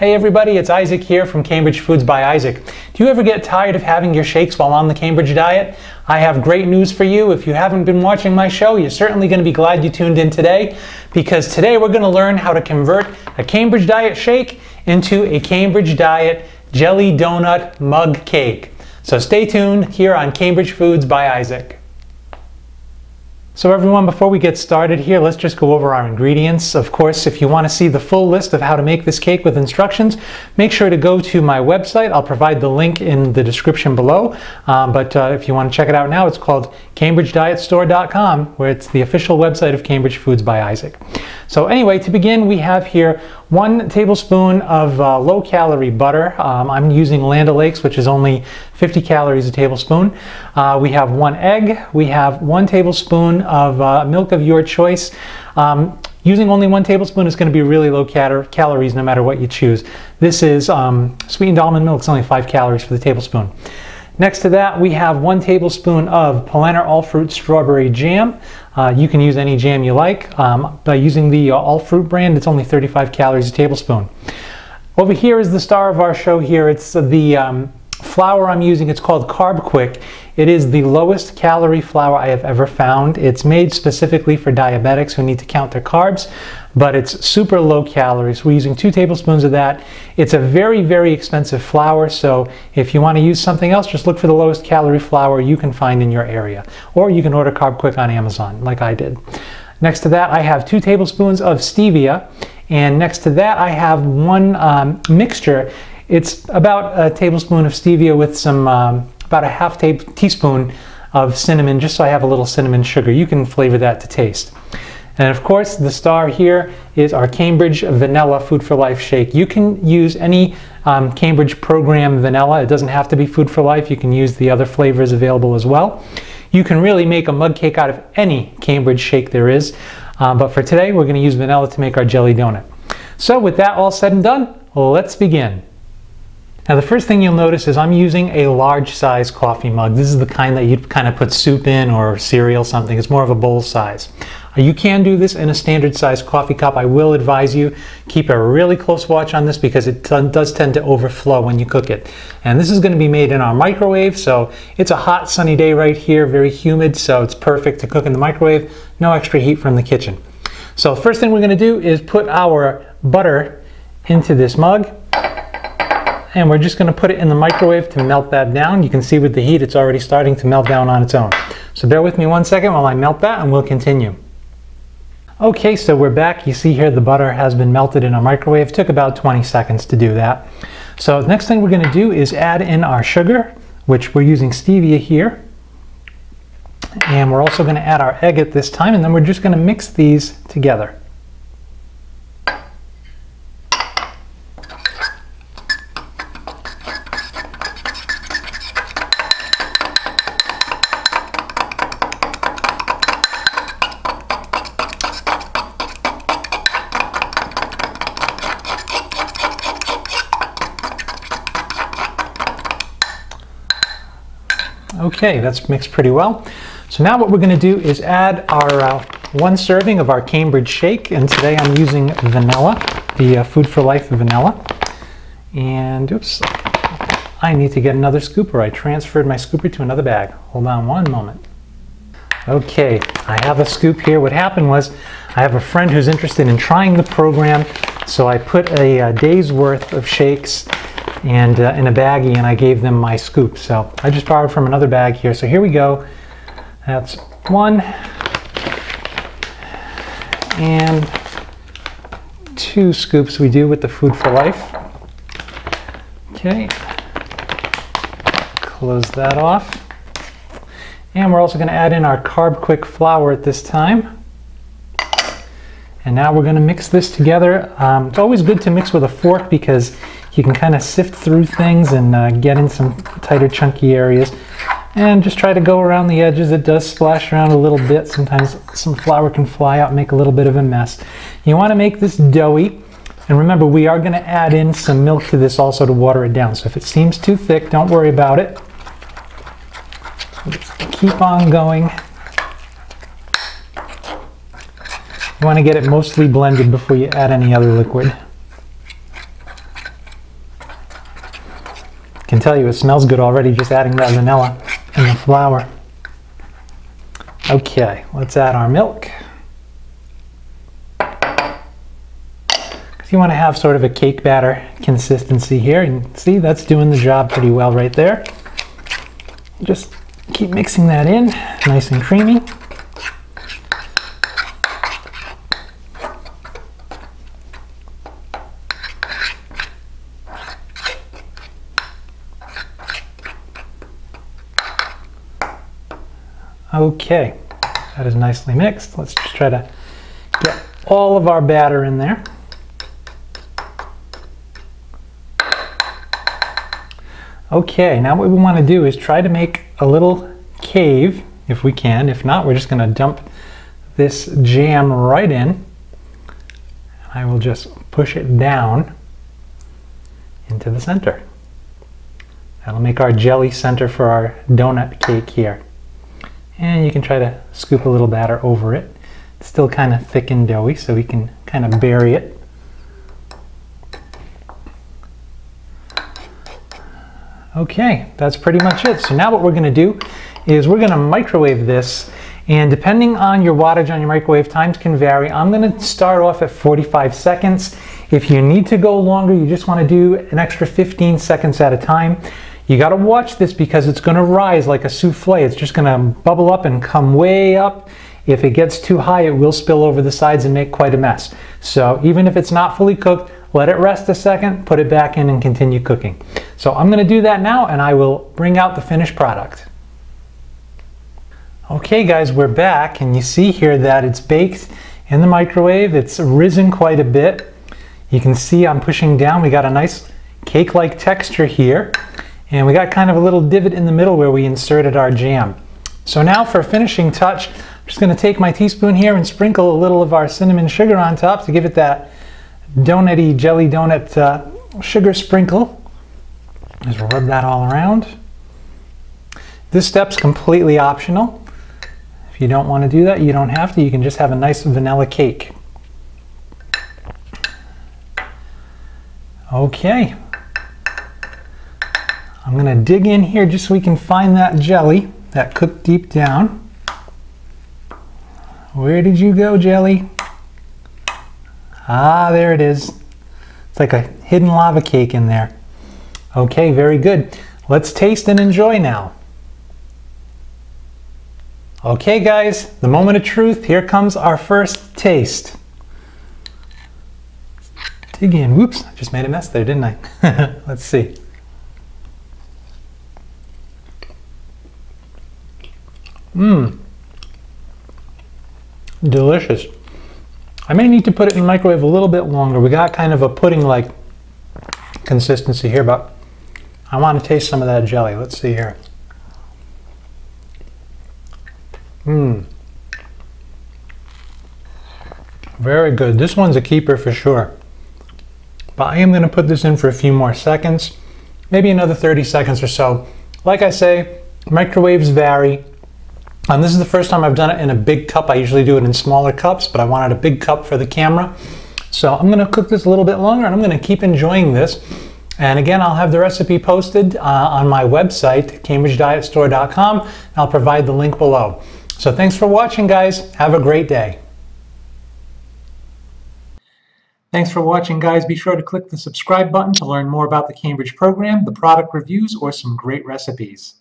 Hey everybody, it's Isaac here from Cambridge Foods by Isaac. Do you ever get tired of having your shakes while on the Cambridge diet? I have great news for you. If you haven't been watching my show, you're certainly going to be glad you tuned in today because today we're going to learn how to convert a Cambridge diet shake into a Cambridge diet jelly donut mug cake. So stay tuned here on Cambridge Foods by Isaac. So everyone, before we get started here, let's just go over our ingredients. Of course, if you want to see the full list of how to make this cake with instructions, make sure to go to my website. I'll provide the link in the description below. Um, but uh, if you want to check it out now, it's called CambridgeDietStore.com, where it's the official website of Cambridge Foods by Isaac. So anyway, to begin, we have here one tablespoon of uh, low-calorie butter. Um, I'm using Land O'Lakes, which is only 50 calories a tablespoon. Uh, we have one egg. We have one tablespoon of uh, milk of your choice. Um, using only one tablespoon is going to be really low cal calories no matter what you choose. This is um, sweetened almond milk. It's only 5 calories for the tablespoon. Next to that, we have one tablespoon of Polaner All Fruit Strawberry Jam. Uh, you can use any jam you like. Um, by using the uh, All Fruit brand, it's only 35 calories a tablespoon. Over here is the star of our show here. It's the um, flour I'm using, it's called Carbquik. It is the lowest calorie flour I have ever found. It's made specifically for diabetics who need to count their carbs, but it's super low calories. We're using two tablespoons of that. It's a very, very expensive flour, so if you want to use something else, just look for the lowest calorie flour you can find in your area. Or you can order Carbquik on Amazon, like I did. Next to that, I have two tablespoons of stevia. And next to that, I have one um, mixture. It's about a tablespoon of stevia with some, um, about a half teaspoon of cinnamon, just so I have a little cinnamon sugar. You can flavor that to taste. And of course, the star here is our Cambridge Vanilla Food for Life shake. You can use any um, Cambridge program vanilla. It doesn't have to be Food for Life. You can use the other flavors available as well. You can really make a mug cake out of any Cambridge shake there is. Um, but for today, we're going to use vanilla to make our jelly donut. So with that all said and done, let's begin. Now the first thing you'll notice is I'm using a large size coffee mug. This is the kind that you'd kind of put soup in or cereal something. It's more of a bowl size. Uh, you can do this in a standard size coffee cup. I will advise you keep a really close watch on this because it does tend to overflow when you cook it. And this is going to be made in our microwave, so it's a hot sunny day right here, very humid, so it's perfect to cook in the microwave. No extra heat from the kitchen. So first thing we're going to do is put our butter into this mug and we're just going to put it in the microwave to melt that down. You can see with the heat it's already starting to melt down on its own. So bear with me one second while I melt that and we'll continue. Okay, so we're back. You see here the butter has been melted in our microwave. It took about 20 seconds to do that. So the next thing we're going to do is add in our sugar, which we're using stevia here. And we're also going to add our egg at this time, and then we're just going to mix these together. Okay, that's mixed pretty well. So now what we're going to do is add our uh, one serving of our Cambridge shake, and today I'm using vanilla, the uh, Food for Life vanilla. And oops, I need to get another scooper. I transferred my scooper to another bag. Hold on one moment. Okay, I have a scoop here. What happened was I have a friend who's interested in trying the program, so I put a, a uh, day's worth of shakes and uh, in a baggie and I gave them my scoop. So I just borrowed from another bag here. So here we go. That's one and two scoops we do with the Food for Life. Okay, close that off. And we're also going to add in our Carbquik flour at this time. And now we're going to mix this together. Um, it's always good to mix with a fork because you can kind of sift through things and uh, get in some tighter chunky areas and just try to go around the edges. It does splash around a little bit. Sometimes some flour can fly out and make a little bit of a mess. You want to make this doughy. And remember, we are going to add in some milk to this also to water it down. So if it seems too thick, don't worry about it. Just keep on going. You want to get it mostly blended before you add any other liquid. Can tell you it smells good already just adding that vanilla and the flour. Okay, let's add our milk. you want to have sort of a cake batter consistency here. And see, that's doing the job pretty well right there. Just keep mixing that in, nice and creamy. Okay, that is nicely mixed. Let's just try to get all of our batter in there. Okay, now what we want to do is try to make a little cave, if we can. If not, we're just going to dump this jam right in. I will just push it down into the center. That'll make our jelly center for our donut cake here. And you can try to scoop a little batter over it. It's still kind of thick and doughy, so we can kind of bury it. Okay, that's pretty much it. So now what we're gonna do is we're gonna microwave this and depending on your wattage on your microwave, times can vary. I'm gonna start off at 45 seconds. If you need to go longer, you just wanna do an extra 15 seconds at a time. You got to watch this because it's going to rise like a souffle. It's just going to bubble up and come way up. If it gets too high, it will spill over the sides and make quite a mess. So even if it's not fully cooked, let it rest a second, put it back in and continue cooking. So I'm going to do that now and I will bring out the finished product. Okay guys, we're back and you see here that it's baked in the microwave. It's risen quite a bit. You can see I'm pushing down. We got a nice cake-like texture here. And we got kind of a little divot in the middle where we inserted our jam. So now for a finishing touch, I'm just going to take my teaspoon here and sprinkle a little of our cinnamon sugar on top to give it that donutty jelly donut uh, sugar sprinkle. Just rub that all around. This step's completely optional. If you don't want to do that, you don't have to. You can just have a nice vanilla cake. Okay, I'm going to dig in here just so we can find that jelly that cooked deep down. Where did you go, jelly? Ah, there it is. It's like a hidden lava cake in there. Okay, very good. Let's taste and enjoy now. Okay, guys, the moment of truth. Here comes our first taste. Dig in. Whoops, I just made a mess there, didn't I? Let's see. Mmm. Delicious. I may need to put it in the microwave a little bit longer. We got kind of a pudding-like consistency here, but I want to taste some of that jelly. Let's see here. Mmm. Very good. This one's a keeper for sure. But I am going to put this in for a few more seconds, maybe another 30 seconds or so. Like I say, microwaves vary. And this is the first time I've done it in a big cup. I usually do it in smaller cups, but I wanted a big cup for the camera. So I'm going to cook this a little bit longer and I'm going to keep enjoying this. And again, I'll have the recipe posted uh, on my website, cambridgedietstore.com. I'll provide the link below. So thanks for watching, guys. Have a great day. Thanks for watching, guys. Be sure to click the subscribe button to learn more about the Cambridge program, the product reviews, or some great recipes.